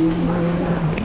Thank you.